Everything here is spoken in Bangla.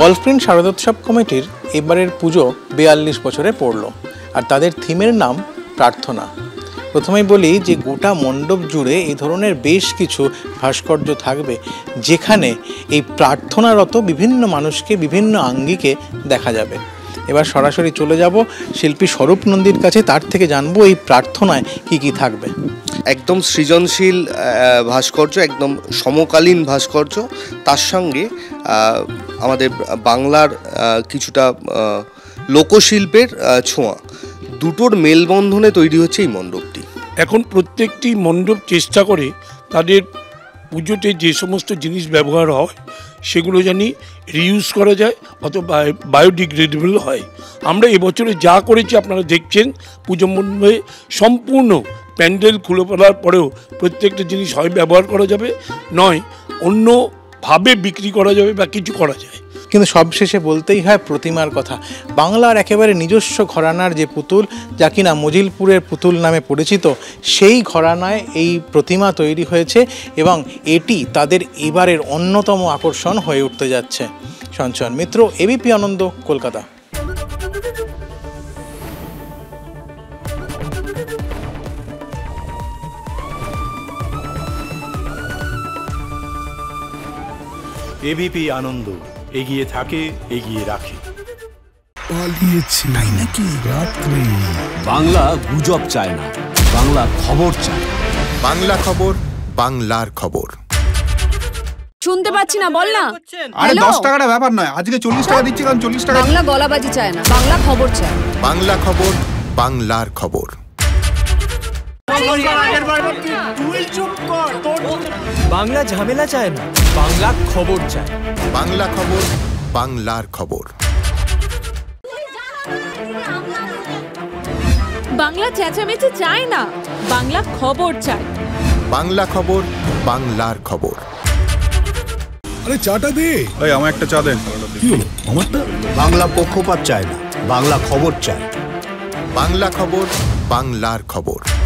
গল্ফপ্রিন্ট শারদোৎসব কমিটির এবারের পুজো বিয়াল্লিশ বছরে পড়ল, আর তাদের থিমের নাম প্রার্থনা। প্রথমেই বলি যে গোটা মণ্ডপ জুড়ে এই ধরনের বেশ কিছু ভাস্কর্য থাকবে, যেখানে এই প্রার্থনারত বিভিন্ন মানুষকে, বিভিন্ন আঙ্গিকে দেখা যাবে। এবার সরাসরি চলে যাব শিল্পী স্বরূপ নন্দীর কাছে তার থেকে জানব এই প্রার্থনায় কি কি থাকবে। একদম সৃজনশীল ভাস্কর্য একদম সমকালীন ভাস্কর্য। তার সঙ্গে আমাদের বাংলার কিছুটা লোকশিল্পের ছোঁয়া। দুটোর মেলবন্ধনে তৈরি হচ্ছে এই মণ্ডপটি। এখন প্রত্যেকটি মণ্ডপ চেষ্টা করে তাদের পুজোতে যে সমস্ত জিনিস ব্যবহার হয়, সেগুলো জানি রিউজ করা যায় অথবা বায়োডিগ্রেডেবল হয়। আমরা এবছরে যা করেছি আপনারা দেখছেন, পুজো মণ্ডপে সম্পূর্ণ প্যান্ডেল খুলে ফেলার পরেও প্রত্যেকটা জিনিস হয় ব্যবহার করা যাবে, নয়, অন্যভাবে বিক্রি করা যাবে বা কিছু করা যায়। কিন্তু সবশেষে বলতেই হয় প্রতিমার কথা। বাংলার একেবারে নিজস্ব ঘরানার যে পুতুল, যা কিনা মজিলপুরের পুতুল নামে পরিচিত, সেই ঘরানায় এই প্রতিমা তৈরি হয়েছে এবং এটি তাদের এবারের অন্যতম আকর্ষণ হয়ে উঠতে যাচ্ছে। সঞ্চয়ন মিত্র এবিপি আনন্দ, কলকাতা। এবিপি আনন্দ। এগিয়ে থাকে এগিয়ে রাখে। পালিয়েছে তাই নাকি রাত্রে? বাংলা গুজব চায় না বাংলা খবর চায় বাংলা খবর বাংলার খবর। শুনতে পাচ্ছি না বল না। আরে দশ টাকাটা ব্যাপার নয় আজকে চল্লিশ টাকা দিচ্ছি কারণ চল্লিশ টাকা বাংলা গলাবাজি চায় না বাংলা খবর চায় বাংলা খবর বাংলার খবর। বাংলা ঝামেলা চায় না বাংলা খবর চায়। বাংলা খবর বাংলার খবর। বাংলা চেঁচামেচি চায় না বাংলা খবর চায়। বাংলা খবর বাংলার খবর। আরে চাটা দে। এই আমার একটা চা দেন। কি হলো? আমারটা? বাংলা পক্ষপাত চায় না বাংলা খবর চায়। বাংলা খবর বাংলার খবর।